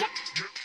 Yeah.